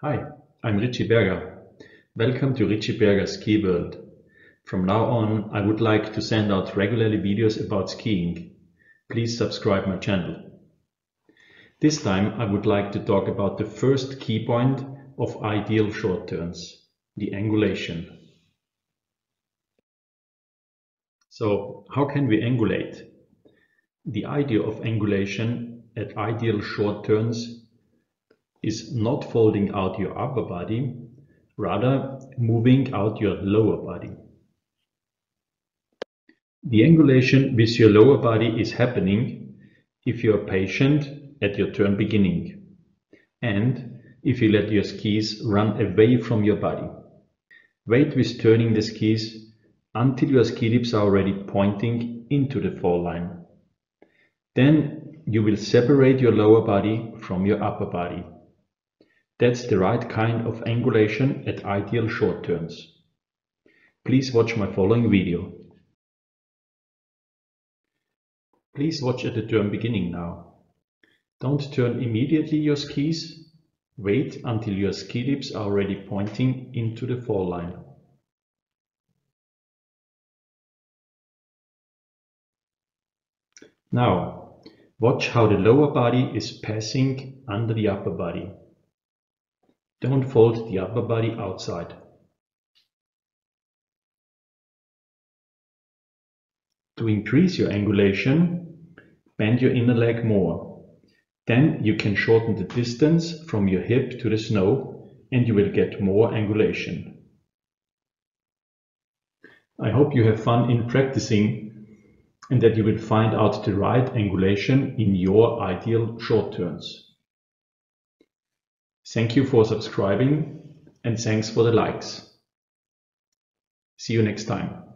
Hi, I'm Richi Berger. Welcome to Richi Berger's Ski World. From now on, I would like to send out regularly videos about skiing. Please subscribe my channel. This time I would like to talk about the first key point of ideal short turns, the angulation. So how can we angulate? The idea of angulation at ideal short turns is not folding out your upper body, rather moving out your lower body. The angulation with your lower body is happening if you are patient at your turn beginning and if you let your skis run away from your body. Wait with turning the skis until your ski tips are already pointing into the fall line. Then you will separate your lower body from your upper body. That's the right kind of angulation at ideal short turns. Please watch my following video. Please watch at the turn beginning now. Don't turn immediately your skis. Wait until your ski tips are already pointing into the fall line. Now, watch how the lower body is passing under the upper body. Don't fold the upper body outside. To increase your angulation, bend your inner leg more. Then you can shorten the distance from your hip to the snow and you will get more angulation. I hope you have fun in practicing and that you will find out the right angulation in your ideal short turns. Thank you for subscribing and thanks for the likes. See you next time.